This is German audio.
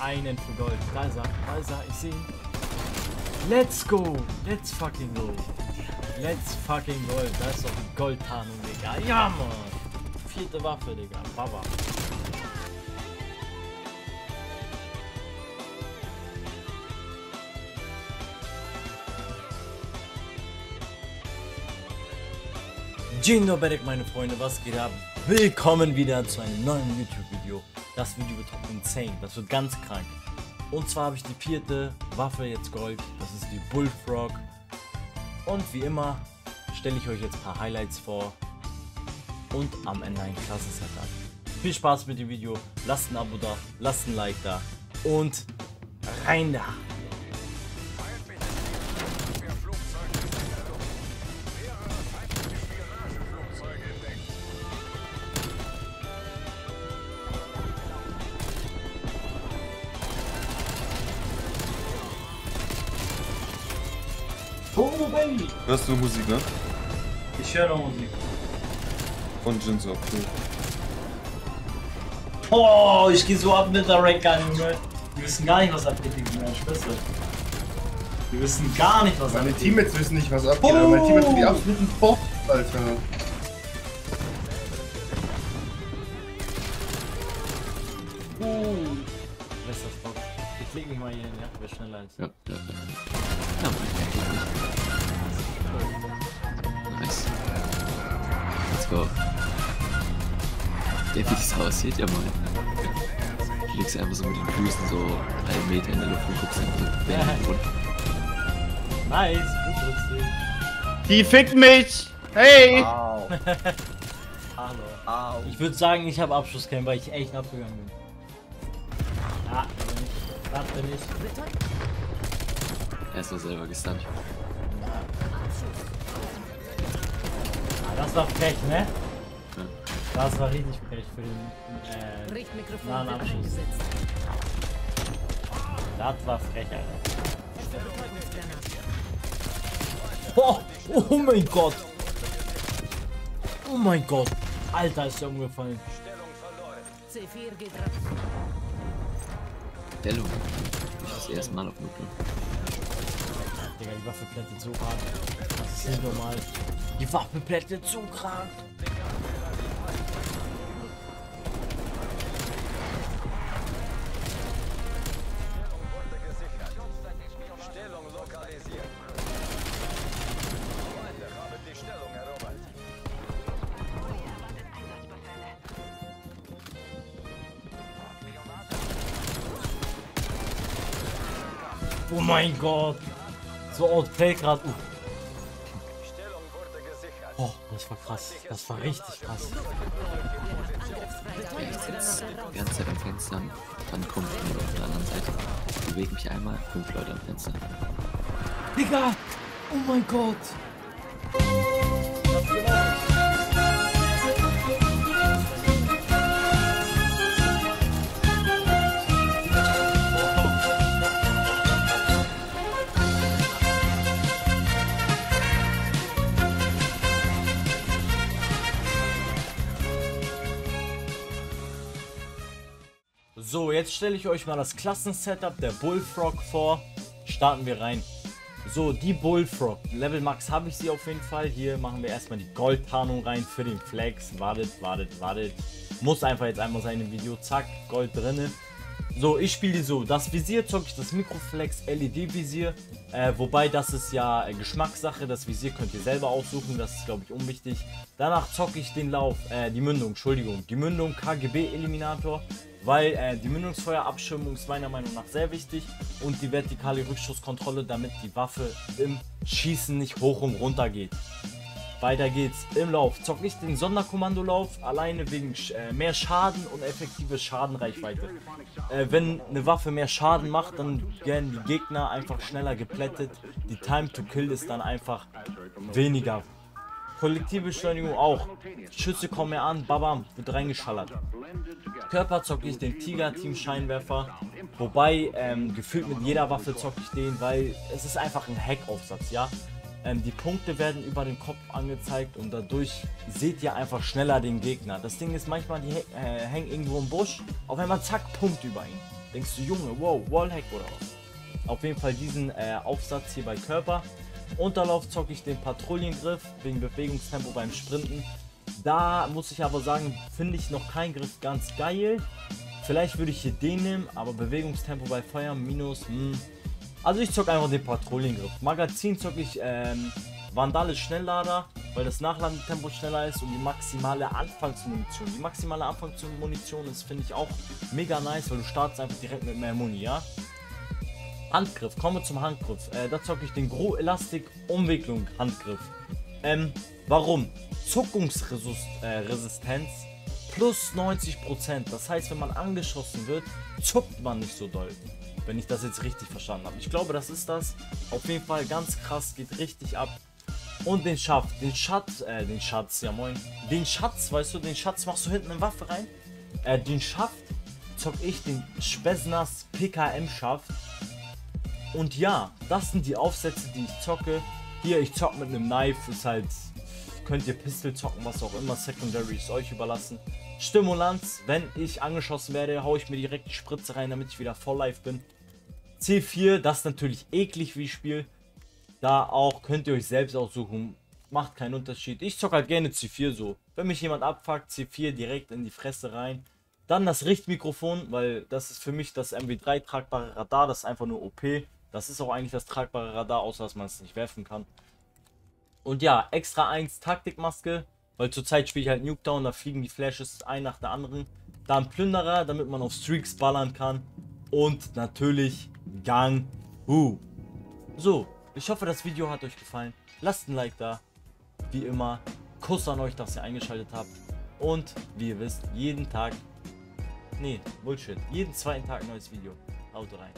einen für Gold. Da ist er, da ist er, ich sehe. Let's go! Let's fucking go! Let's fucking Gold. Da ist doch die Goldtarnung, Digga. Ja, Mann! Vierte Waffe, Digga. Baba. Dzień dobry, meine Freunde, was geht ab? Willkommen wieder zu einem neuen YouTube-Video. Das Video wird top insane, das wird ganz krank. Und zwar habe ich die vierte Waffe jetzt Gold, das ist die Bullfrog. Und wie immer stelle ich euch jetzt ein paar Highlights vor und am Ende ein klasse Setup. Viel Spaß mit dem Video, lasst ein Abo da, lasst ein Like da und rein da! Oh, Baby! Hörst du Musik, ne? Ich höre noch Musik. Von Jinso, cool. Oh, ich gehe so ab mit der Rankgun, Junge. Die wissen gar nicht, was abgeht, meine Schwester. Die wissen gar nicht, was Meine abgeht. Teammates wissen nicht, was abgeht, aber meine Teammates sind die absoluten Bock, Alter. Uh. Ist das Bock? Ich leg mich mal hier hin, ja? Wer schneller als. Ja, ja, ja. Ja, Nice. Let's go. Der, wie das aussieht, ja moin. Du legst einfach so mit den Füßen so einen Meter in der Luft und guckst einfach so den. Nice, gut trotzdem. Die fickt mich! Hey! Hallo. Ich würde sagen, ich habe Abschlusscam, weil ich echt abgegangen bin. Ja, da bin ich. Da bin ich. Er ist doch selber gestunt. Ah, das war frech, ne? Ja. Das war richtig frech für den äh, nahen eingesetzt. Das war frech, Alter. Oh, oh mein Gott. Oh mein Gott. Alter, ist der umgefallen. C4 geht raus. Dello. Ich das erste Mal auf Nuke. Digga, die Waffe plättet so hart. Das ist nicht normal. Die Waffe plättet so krank. Oh mein Gott. So outplayed gerade. Uh. Oh, das war krass. Das war richtig krass. Ja, ich sitze die ganze Zeit am Fenster dann kommt jemand auf der anderen Seite. Ich bewege mich einmal, fünf Leute am Fenster. Digga! Oh mein Gott! So, jetzt stelle ich euch mal das Klassensetup der Bullfrog vor. Starten wir rein. So, die Bullfrog. Level Max habe ich sie auf jeden Fall. Hier machen wir erstmal die Goldtarnung rein für den Flex. Wartet, wartet, wartet. Muss einfach jetzt einmal sein im Video. Zack, Gold drinne. So, ich spiele die so. Das Visier zocke ich das Mikroflex LED-Visier. Äh, wobei das ist ja äh, Geschmackssache. Das Visier könnt ihr selber aussuchen. Das ist, glaube ich, unwichtig. Danach zocke ich den Lauf, äh, die Mündung, Entschuldigung. Die Mündung KGB-Eliminator. Weil äh, die Mündungsfeuerabschirmung ist meiner Meinung nach sehr wichtig. Und die vertikale Rückschusskontrolle, damit die Waffe im Schießen nicht hoch und runter geht. Weiter geht's. Im Lauf zocke ich den Sonderkommandolauf alleine wegen äh, mehr Schaden und effektive Schadenreichweite. Äh, wenn eine Waffe mehr Schaden macht, dann werden die Gegner einfach schneller geplättet. Die Time to Kill ist dann einfach weniger. Kollektivbeschleunigung auch. Schüsse kommen mehr an, babam, wird reingeschallert. Körper zocke ich den Tiger Team Scheinwerfer. Wobei, ähm, gefühlt mit jeder Waffe zocke ich den, weil es ist einfach ein Hackaufsatz, ja. Ähm, die Punkte werden über den Kopf angezeigt und dadurch seht ihr einfach schneller den Gegner. Das Ding ist manchmal, die äh, hängen irgendwo im Busch, auf einmal zack, Punkt über ihn. Denkst du, Junge, wow, Wallhack oder was? Auf jeden Fall diesen äh, Aufsatz hier bei Körper. Unterlauf zocke ich den Patrouillengriff wegen Bewegungstempo beim Sprinten. Da muss ich aber sagen, finde ich noch keinen Griff ganz geil. Vielleicht würde ich hier den nehmen, aber Bewegungstempo bei Feuer minus. Hm. Also ich zocke einfach den Patrouillengriff. Magazin zocke ich ähm, Vandale Schnelllader, weil das Nachladetempo schneller ist und die maximale Anfangsmunition. Die maximale Anfangsmunition ist, finde ich, auch mega nice, weil du startest einfach direkt mit mehr Muni, ja? Handgriff, kommen wir zum Handgriff. Äh, da zocke ich den Gro Elastic Umwicklung Handgriff. Ähm, warum? Zuckungsresistenz äh, plus 90%. Das heißt, wenn man angeschossen wird, zuckt man nicht so doll. Wenn ich das jetzt richtig verstanden habe. Ich glaube, das ist das. Auf jeden Fall ganz krass, geht richtig ab. Und den Schaft, den Schatz, äh, den Schatz, ja moin. Den Schatz, weißt du, den Schatz machst du hinten in Waffe rein. Äh, den Schaft zock ich, den Spesnas PKM Schaft. Und ja, das sind die Aufsätze, die ich zocke. Hier, ich zock mit einem Knife, ist halt, könnt ihr Pistol zocken, was auch immer. Secondary ist euch überlassen. Stimulanz, wenn ich angeschossen werde, hau ich mir direkt die Spritze rein, damit ich wieder voll live bin. C4, das ist natürlich eklig wie Spiel. Da auch könnt ihr euch selbst aussuchen. Macht keinen Unterschied. Ich zock halt gerne C4 so. Wenn mich jemand abfuckt, C4 direkt in die Fresse rein. Dann das Richtmikrofon, weil das ist für mich das MW3 tragbare Radar. Das ist einfach nur OP. Das ist auch eigentlich das tragbare Radar, außer dass man es nicht werfen kann. Und ja, extra 1 Taktikmaske, weil zurzeit spiele ich halt Nuketown, da fliegen die Flashes ein nach der anderen. Dann Plünderer, damit man auf Streaks ballern kann. Und natürlich Gang Hu. So, ich hoffe, das Video hat euch gefallen. Lasst ein Like da. Wie immer, Kuss an euch, dass ihr eingeschaltet habt. Und wie ihr wisst, jeden Tag. Nee, Bullshit. Jeden zweiten Tag neues Video. Haut rein.